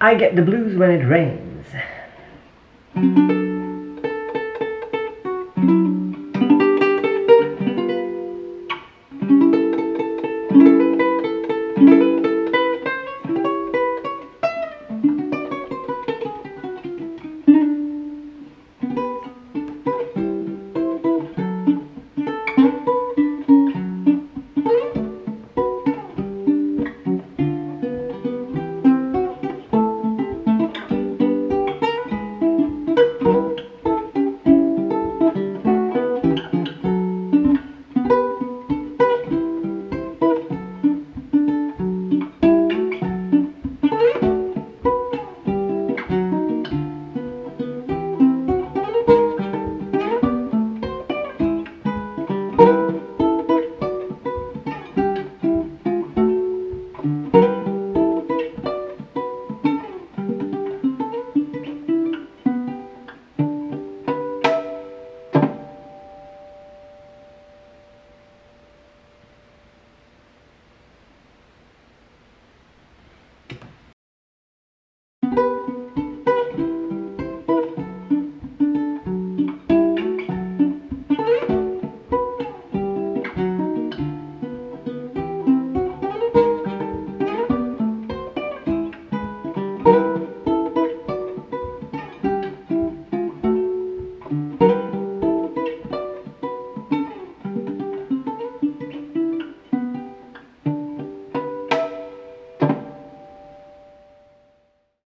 I get the blues when it rains.